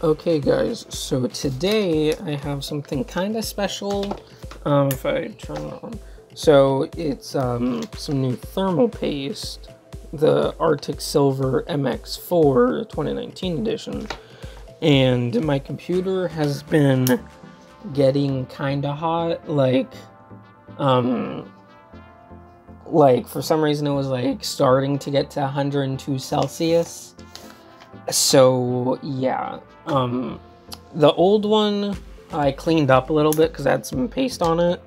Okay guys, so today I have something kind of special, um, if I turn it on. So it's um, some new thermal paste, the Arctic Silver MX4 2019 edition. And my computer has been getting kind of hot, like, um, like for some reason it was like starting to get to 102 Celsius. So yeah, um, the old one I cleaned up a little bit because I had some paste on it,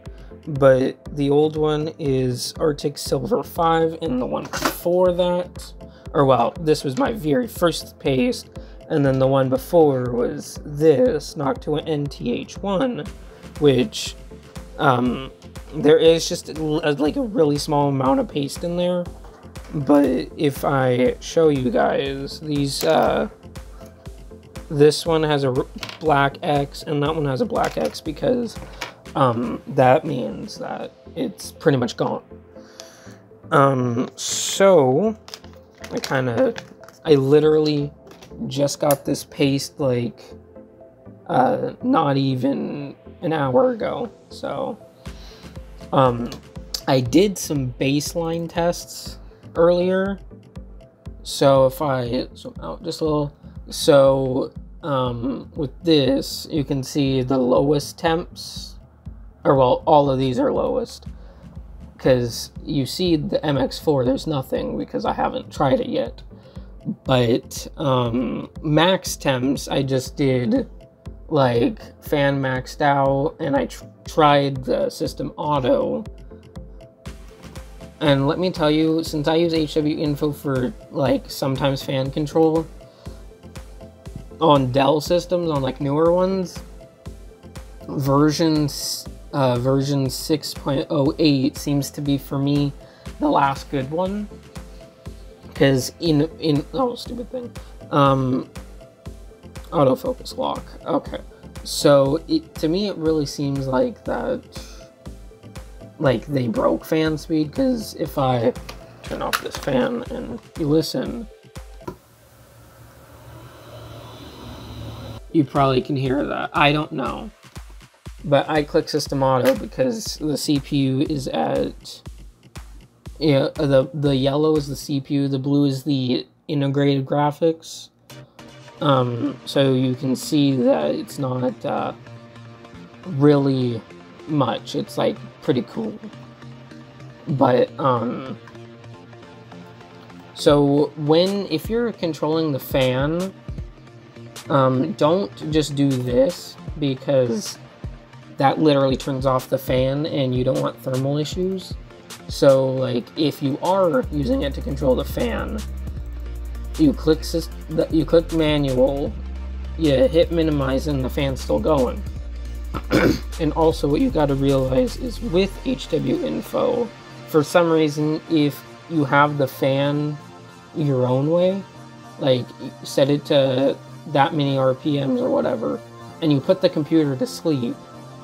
but the old one is Arctic Silver 5, and the one before that, or well, this was my very first paste, and then the one before was this, Noctua NTH1, which, um, there is just a, like a really small amount of paste in there, but if I show you guys, these, uh, this one has a black X and that one has a black X because um, that means that it's pretty much gone. Um, so I kind of, I literally just got this paste like uh, not even an hour ago. So um, I did some baseline tests earlier. So if I zoom out just a little, so um, with this, you can see the lowest temps, or well, all of these are lowest. Because you see the MX4, there's nothing because I haven't tried it yet. But um, max temps, I just did like fan maxed out, and I tr tried the system auto. And let me tell you, since I use HW Info for like sometimes fan control, on Dell systems, on like newer ones, versions uh, version 6.08 seems to be for me the last good one. Because in in oh stupid thing, um, autofocus lock. Okay, so it to me it really seems like that, like they broke fan speed. Because if I turn off this fan and you listen, you probably can hear that. I don't know. But I click System Auto because the CPU is at... Yeah, the, the yellow is the CPU, the blue is the integrated graphics. Um, so you can see that it's not uh, really much. It's like pretty cool. But, um... So when, if you're controlling the fan, um, don't just do this because that literally turns off the fan and you don't want thermal issues. So like if you are using it to control the fan, you click you click manual, you hit minimize and the fan's still going. and also what you got to realize is with HW info, for some reason if you have the fan your own way, like set it to that many RPMs or whatever, and you put the computer to sleep,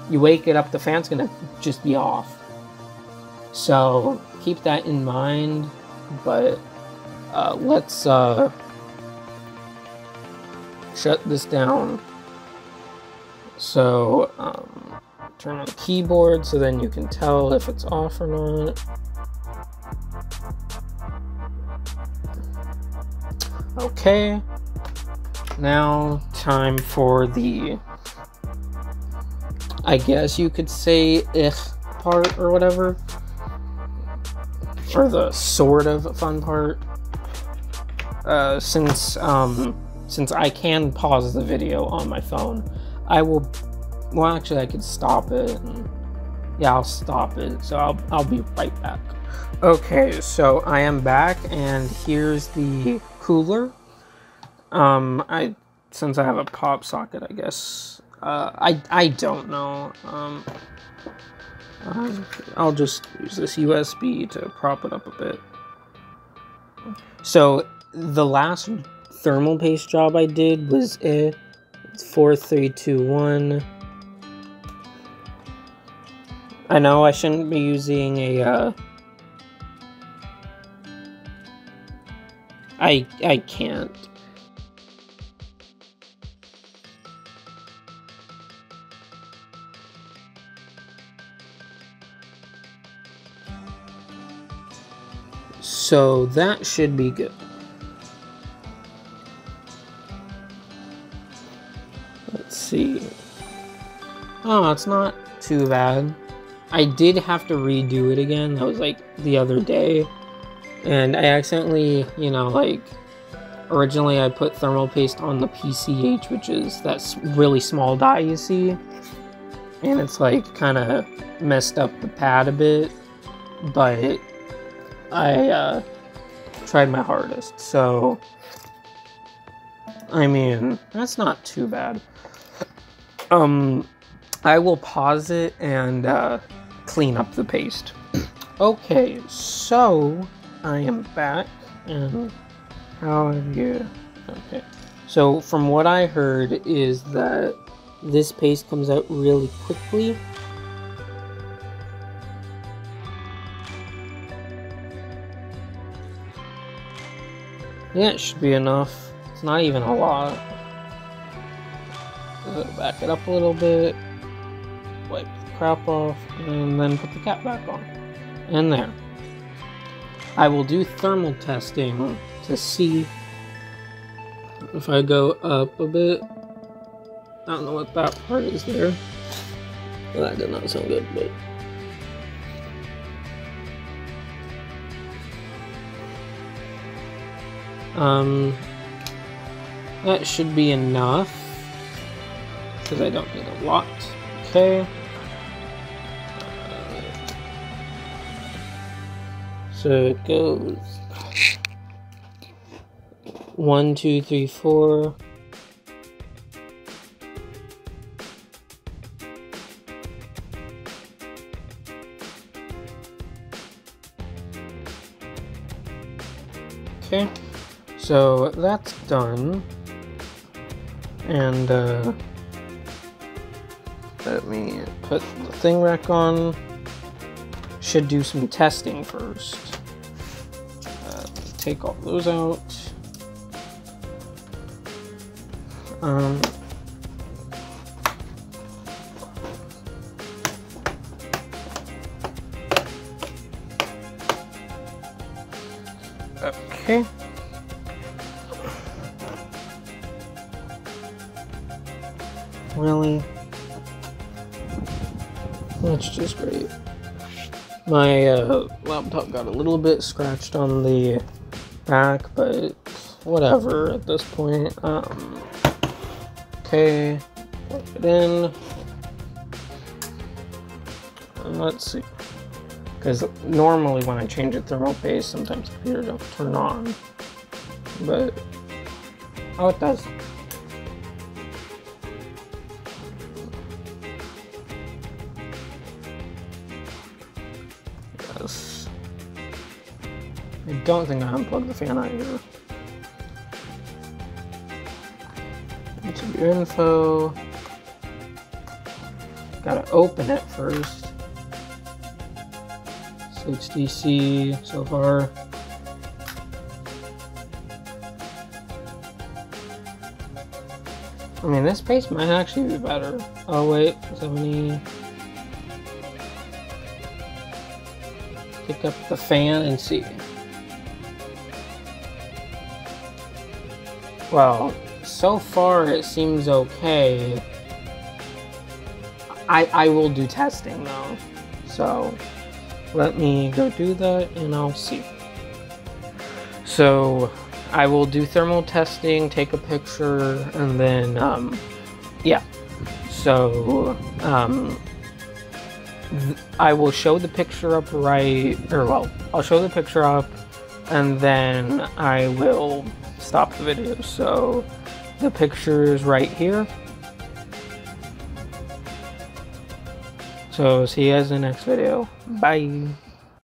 you wake it up, the fan's gonna just be off. So keep that in mind, but uh, let's uh, shut this down. So turn on the keyboard so then you can tell if it's off or not. Okay, now time for the I guess you could say ich part or whatever. Or the sort of fun part. Uh, since um, since I can pause the video on my phone, I will. Well, actually, I could stop it. Yeah, I'll stop it. So I'll I'll be right back. Okay, so I am back, and here's the cooler. Um, I since I have a pop socket, I guess. Uh, I I don't know. Um, um, I'll just use this USB to prop it up a bit. So the last thermal paste job I did was a four three two one. I know I shouldn't be using a, uh... I, I can't. So that should be good. Let's see. Oh, it's not too bad. I did have to redo it again. That was like the other day. And I accidentally, you know, like originally I put thermal paste on the PCH, which is that really small die you see. And it's like kind of messed up the pad a bit. But I uh, tried my hardest. So, I mean, that's not too bad. Um, I will pause it and uh, clean up the paste. okay, so I am back and how have you? Okay, so from what I heard is that this paste comes out really quickly. Yeah, it should be enough. It's not even a lot. Back it up a little bit wipe the crap off, and then put the cap back on. And there. I will do thermal testing to see if I go up a bit. I don't know what that part is there. Well, that did not sound good, but... Um, that should be enough, because I don't need a lot. Okay. So it goes one, two, three, four. Okay, so that's done. And uh, let me put the thing rack on. Should do some testing first. Uh, take all those out. Um, okay. Really? That's just great. My uh, laptop got a little bit scratched on the back, but whatever at this point. Um, okay, plug it in. And let's see. Because normally when I change a thermal paste, sometimes the computer don't turn on. But, oh, it does. Don't think I unplugged the fan either. Into your info. Gotta open it first. So it's DC so far. I mean, this pace might actually be better. Oh wait, 70. Pick up the fan and see. Well, so far it seems okay. I, I will do testing though. So let me go do that and I'll see. So I will do thermal testing, take a picture, and then, um, yeah. So, um, I will show the picture up right, or well, I'll show the picture up, and then I will stop the video. So the picture is right here. So see you guys in the next video. Bye.